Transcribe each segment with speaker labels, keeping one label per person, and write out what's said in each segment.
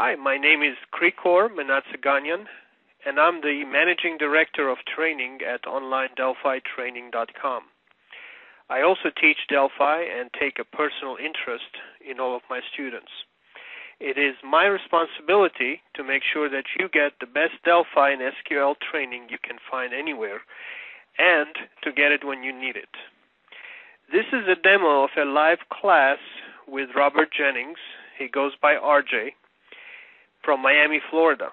Speaker 1: Hi, my name is Krikor Mnatzaganian, and I'm the Managing Director of Training at OnlineDelphiTraining.com. I also teach Delphi and take a personal interest in all of my students. It is my responsibility to make sure that you get the best Delphi and SQL training you can find anywhere and to get it when you need it. This is a demo of a live class with Robert Jennings. He goes by RJ from Miami, Florida.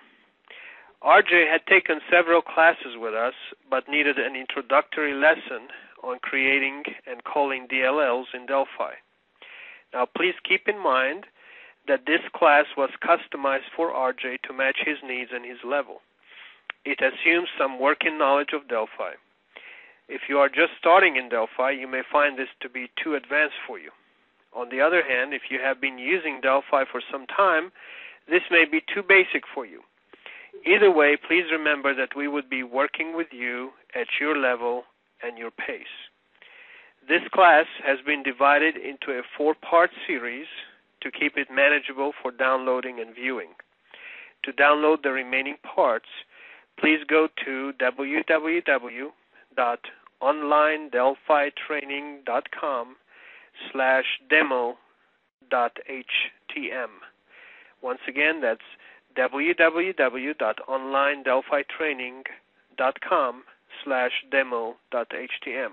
Speaker 1: RJ had taken several classes with us but needed an introductory lesson on creating and calling DLLs in Delphi. Now, please keep in mind that this class was customized for RJ to match his needs and his level. It assumes some working knowledge of Delphi. If you are just starting in Delphi, you may find this to be too advanced for you. On the other hand, if you have been using Delphi for some time, this may be too basic for you. Either way, please remember that we would be working with you at your level and your pace. This class has been divided into a four part series to keep it manageable for downloading and viewing. To download the remaining parts, please go to www.onlinedelphitraining.com slash demo.htm. Once again, that's www.onlinedelphitraining.com slash demo.htm.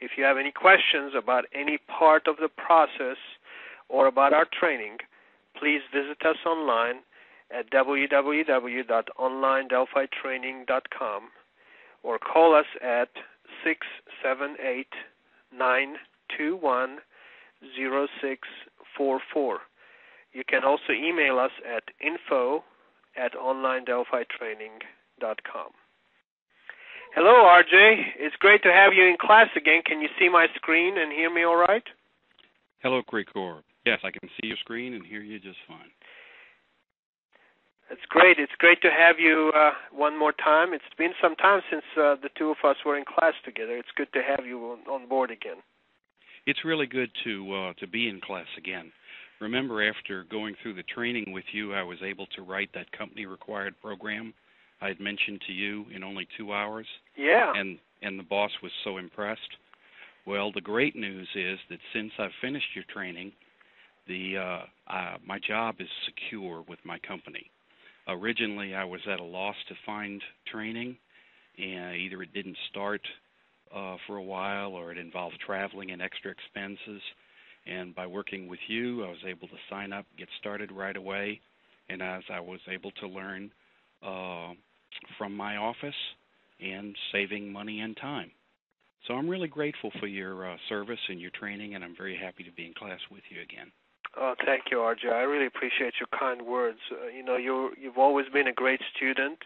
Speaker 1: If you have any questions about any part of the process or about our training, please visit us online at www.onlinedelphitraining.com or call us at 678 921 0644. You can also email us at info at onlinedelphitraining.com. Hello, RJ. It's great to have you in class again. Can you see my screen and hear me all right?
Speaker 2: Hello, Krikor. Yes, I can see your screen and hear you just fine.
Speaker 1: It's great. It's great to have you uh, one more time. It's been some time since uh, the two of us were in class together. It's good to have you on, on board again.
Speaker 2: It's really good to uh, to be in class again remember after going through the training with you, I was able to write that company required program I had mentioned to you in only two hours.
Speaker 1: Yeah.
Speaker 2: And and the boss was so impressed. Well, the great news is that since I've finished your training, the uh, uh, my job is secure with my company. Originally, I was at a loss to find training, and either it didn't start uh, for a while, or it involved traveling and extra expenses and by working with you, I was able to sign up, get started right away, and as I was able to learn uh, from my office and saving money and time. So I'm really grateful for your uh, service and your training, and I'm very happy to be in class with you again.
Speaker 1: Oh, thank you, RJ. I really appreciate your kind words. Uh, you know, you you've always been a great student.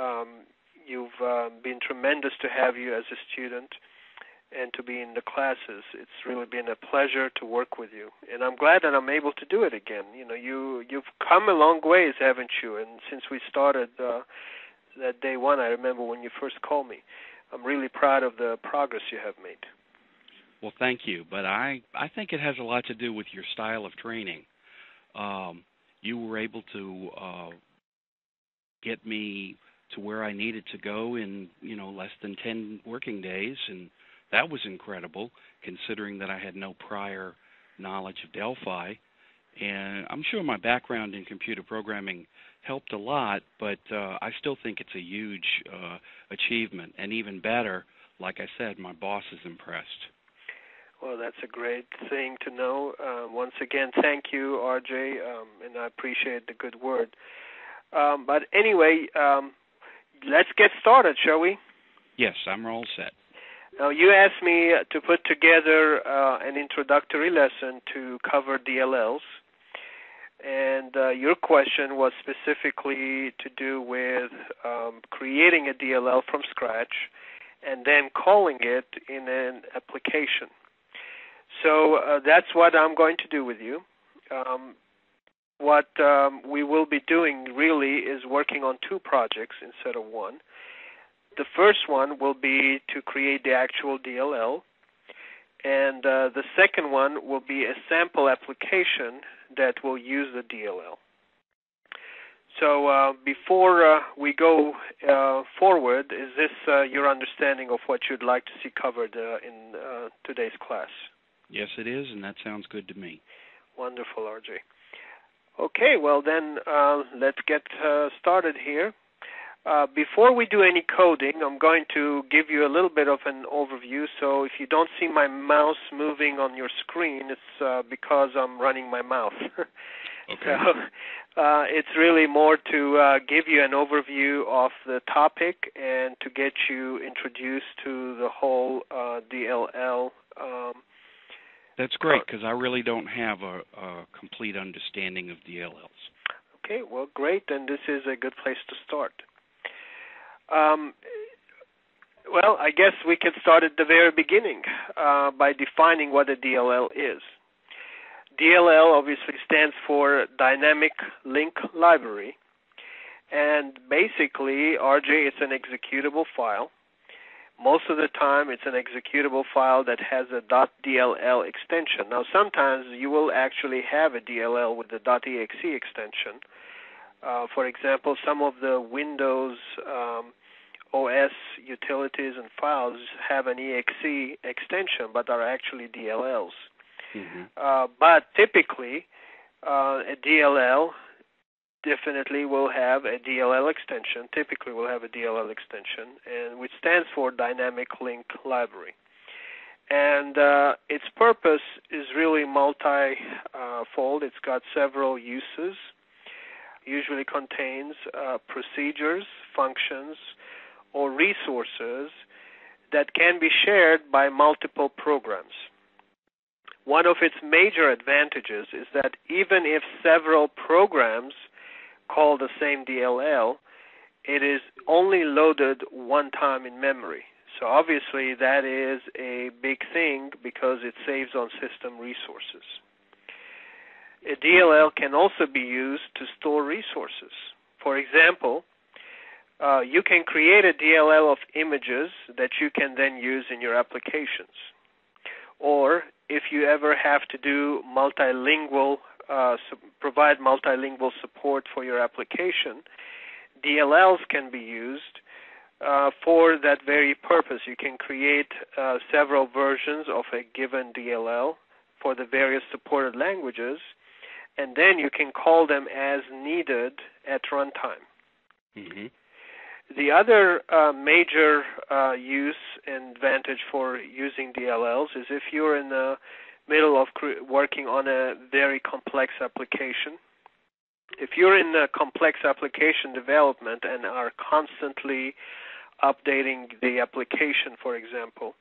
Speaker 1: Um, you've uh, been tremendous to have you as a student and to be in the classes. It's really been a pleasure to work with you, and I'm glad that I'm able to do it again. You know, you you've come a long ways, haven't you? And since we started uh, that day one, I remember when you first called me. I'm really proud of the progress you have made.
Speaker 2: Well, thank you, but I I think it has a lot to do with your style of training. Um, you were able to uh, get me to where I needed to go in you know less than ten working days, and that was incredible, considering that I had no prior knowledge of Delphi. And I'm sure my background in computer programming helped a lot, but uh, I still think it's a huge uh, achievement. And even better, like I said, my boss is impressed.
Speaker 1: Well, that's a great thing to know. Uh, once again, thank you, RJ, um, and I appreciate the good word. Um, but anyway, um, let's get started, shall we?
Speaker 2: Yes, I'm all set.
Speaker 1: Now, you asked me to put together uh, an introductory lesson to cover DLLs, and uh, your question was specifically to do with um, creating a DLL from scratch and then calling it in an application. So uh, that's what I'm going to do with you. Um, what um, we will be doing really is working on two projects instead of one. The first one will be to create the actual DLL, and uh, the second one will be a sample application that will use the DLL. So uh, before uh, we go uh, forward, is this uh, your understanding of what you'd like to see covered uh, in uh, today's class?
Speaker 2: Yes, it is, and that sounds good to me.
Speaker 1: Wonderful, RJ. Okay, well then let's get started here. Uh, before we do any coding, I'm going to give you a little bit of an overview. So if you don't see my mouse moving on your screen, it's uh, because I'm running my mouth.
Speaker 2: okay.
Speaker 1: So uh, it's really more to uh, give you an overview of the topic and to get you introduced to the whole uh, DLL. Um,
Speaker 2: That's great because I really don't have a, a complete understanding of DLLs.
Speaker 1: Okay, well, great. and this is a good place to start. Um, well, I guess we can start at the very beginning uh, by defining what a DLL is. DLL obviously stands for Dynamic Link Library, and basically, RJ is an executable file. Most of the time, it's an executable file that has a .dll extension. Now, sometimes you will actually have a DLL with the .exe extension. Uh, for example, some of the Windows um, OS utilities and files have an exe extension, but are actually DLLs.
Speaker 2: Mm-hmm.
Speaker 1: Uh, but typically, uh, a DLL definitely will have a DLL extension. Typically, will have a DLL extension, and which stands for Dynamic Link Library. And uh, its purpose is really multi-fold. It's got several uses. Usually contains uh, procedures, functions, or resources that can be shared by multiple programs. One of its major advantages is that even if several programs call the same DLL, it is only loaded one time in memory. So obviously that is a big thing because it saves on system resources. A DLL can also be used to store resources. For example, you can create a DLL of images that you can then use in your applications. Or if you ever have to do multilingual, uh, provide multilingual support for your application, DLLs can be used uh, for that very purpose. You can create uh, several versions of a given DLL for the various supported languages, and then you can call them as needed at runtime.
Speaker 2: Mm-hmm.
Speaker 1: The other uh, major uh, use and advantage for using DLLs is if you're in the middle of cre- working on a very complex application. If you're in a complex application development and are constantly updating the application, for example,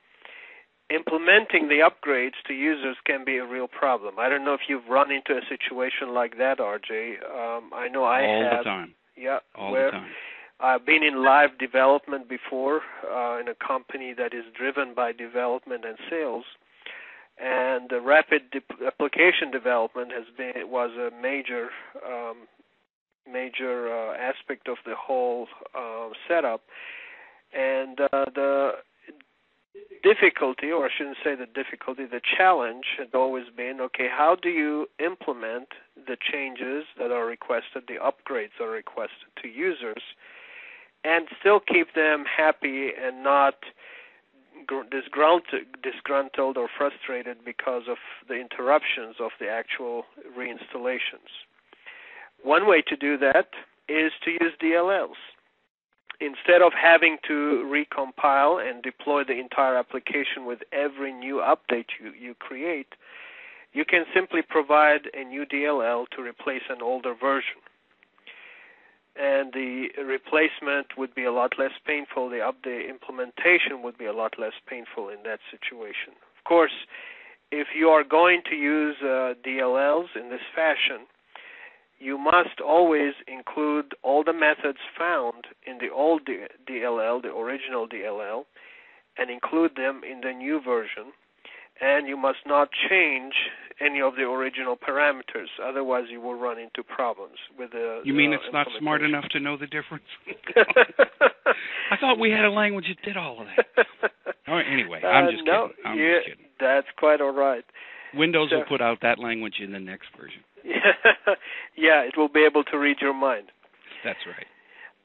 Speaker 1: implementing the upgrades to users can be a real problem. I don't know if you've run into a situation like that, RJ. Um, I know I
Speaker 2: All
Speaker 1: have.
Speaker 2: All the time.
Speaker 1: Yeah.
Speaker 2: All
Speaker 1: where,
Speaker 2: the time
Speaker 1: I've been in live development before uh, in a company that is driven by development and sales, and the rapid de- application development has been was a major um, major uh, aspect of the whole uh, setup, and uh, the difficulty, or I shouldn't say the difficulty, the challenge had always been okay, how do you implement the changes that are requested, the upgrades are requested to users and still keep them happy and not disgruntled or frustrated because of the interruptions of the actual reinstallations. One way to do that is to use DLLs. Instead of having to recompile and deploy the entire application with every new update you, you create, you can simply provide a new DLL to replace an older version and the replacement would be a lot less painful. The update implementation would be a lot less painful in that situation. Of course, if you are going to use uh, DLLs in this fashion, you must always include all the methods found in the old DLL, the original DLL, and include them in the new version. And you must not change any of the original parameters. Otherwise, you will run into problems with the.
Speaker 2: You mean
Speaker 1: uh,
Speaker 2: it's not smart enough to know the difference? I thought we had a language that did all of that. All right, anyway, I'm
Speaker 1: uh,
Speaker 2: just
Speaker 1: no,
Speaker 2: kidding. I'm
Speaker 1: yeah,
Speaker 2: just kidding.
Speaker 1: That's quite all right.
Speaker 2: Windows
Speaker 1: so,
Speaker 2: will put out that language in the next version.
Speaker 1: yeah, it will be able to read your mind.
Speaker 2: That's right.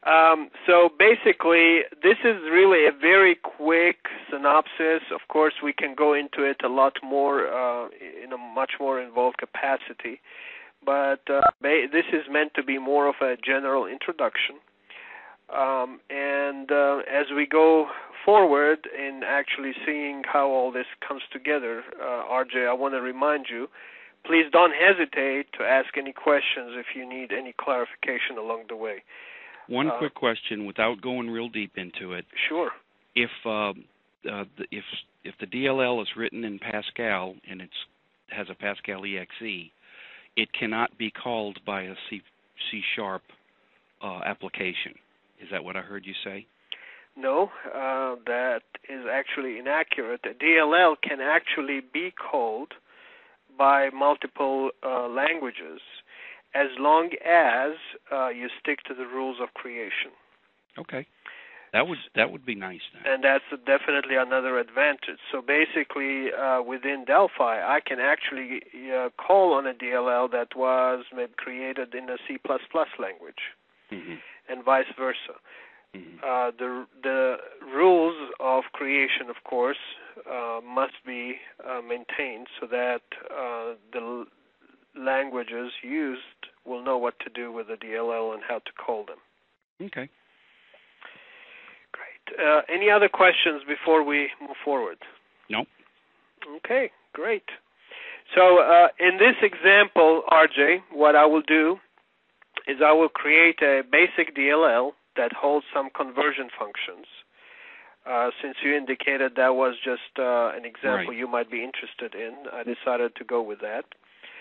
Speaker 1: Um, so basically, this is really a very quick synopsis. Of course, we can go into it a lot more uh, in a much more involved capacity, but uh, ba- this is meant to be more of a general introduction. Um, and uh, as we go forward in actually seeing how all this comes together, uh, RJ, I want to remind you please don't hesitate to ask any questions if you need any clarification along the way.
Speaker 2: One
Speaker 1: Uh,
Speaker 2: quick question, without going real deep into it.
Speaker 1: Sure.
Speaker 2: If uh, the, if if the DLL is written in Pascal and it's has a Pascal exe, it cannot be called by a C C sharp uh, application. Is that what I heard you say?
Speaker 1: No, uh, that is actually inaccurate. A DLL can actually be called by multiple uh, languages as long as uh, you stick to the rules of creation.
Speaker 2: Okay. That would that would be nice then.
Speaker 1: And that's definitely another advantage. So basically, uh, within Delphi, I can actually uh, call on a DLL that was maybe created in a C++ language,
Speaker 2: hmm
Speaker 1: and vice versa.
Speaker 2: hmm
Speaker 1: Uh, the the rules of creation, of course, uh, must be uh, maintained so that uh, the languages used will know what to do with the DLL and how to call them.
Speaker 2: Okay.
Speaker 1: Great. Uh, any other questions before we move forward?
Speaker 2: No.
Speaker 1: Okay, great. So uh, in this example, RJ, what I will do is I will create a basic DLL that holds some conversion functions. Uh, since you indicated that was just uh, an example
Speaker 2: Right.
Speaker 1: you might be interested in, I decided to go with that.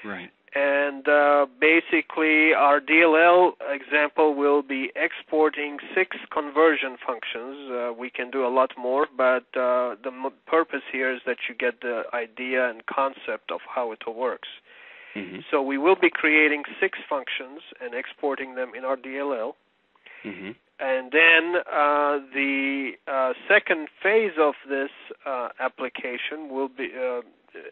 Speaker 2: Right.
Speaker 1: And uh, basically, our DLL example will be exporting six conversion functions. Uh, we can do a lot more, but uh, the m- purpose here is that you get the idea and concept of how it all works.
Speaker 2: hmm
Speaker 1: So we will be creating six functions and exporting them in our DLL.
Speaker 2: hmm
Speaker 1: And then uh, the uh, second phase of this uh, application will be uh,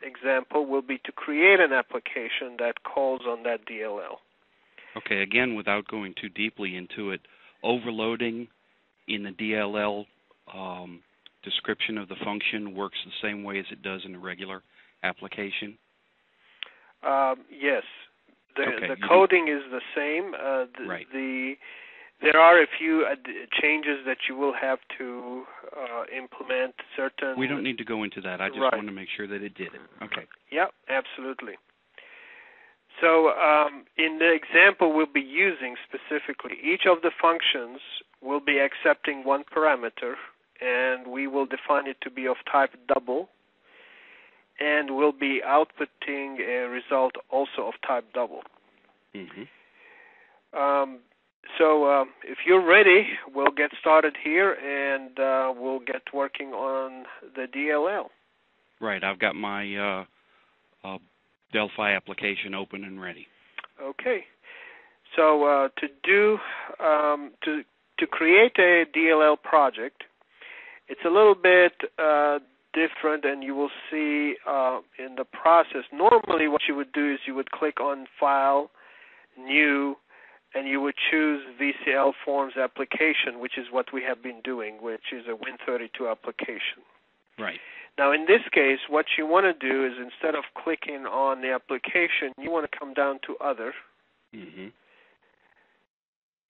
Speaker 1: example will be to create an application that calls on that DLL.
Speaker 2: Okay. Again, without going too deeply into it, overloading in the DLL um, description of the function works the same way as it does in a regular application.
Speaker 1: Um, yes, the
Speaker 2: Okay,
Speaker 1: the coding is the same. Uh, the,
Speaker 2: Right.
Speaker 1: the there are a few changes that you will have to uh, implement. Certain
Speaker 2: We don't need to go into that. I just
Speaker 1: Right.
Speaker 2: wanted to make sure that it did it. Okay.
Speaker 1: Yeah, absolutely. So, um, in the example we'll be using specifically, each of the functions will be accepting one parameter, and we will define it to be of type double, and we'll be outputting a result also of type double.
Speaker 2: hmm
Speaker 1: Um, so, um, if you're ready, we'll get started here, and uh, we'll get working on the DLL.
Speaker 2: Right. I've got my uh, uh, Delphi application open and ready.
Speaker 1: Okay. So uh, to do um, to to create a DLL project, it's a little bit uh, different, and you will see uh, in the process. Normally, what you would do is you would click on File, New, and you would choose VCL Forms application, which is what we have been doing, which is a Win32 application.
Speaker 2: Right.
Speaker 1: Now, in this case, what you want to do is instead of clicking on the application, you want to come down to Other,
Speaker 2: hmm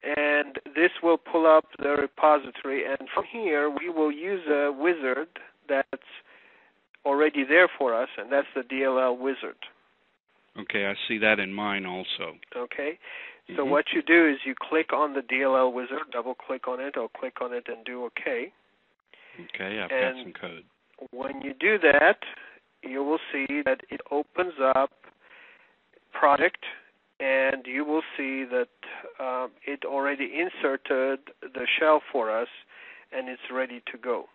Speaker 1: and this will pull up the repository. And from here, we will use a wizard that's already there for us, and that's the DLL wizard.
Speaker 2: Okay. I see that in mine also.
Speaker 1: Okay. So
Speaker 2: Mhm.
Speaker 1: what you do is you click on the DLL wizard, double click on it, or click on it and do OK.
Speaker 2: Okay. I've
Speaker 1: and-
Speaker 2: got some code.
Speaker 1: When you do that, you will see that it opens up product, and you will see that um, it already inserted the shell for us, and it's ready to go.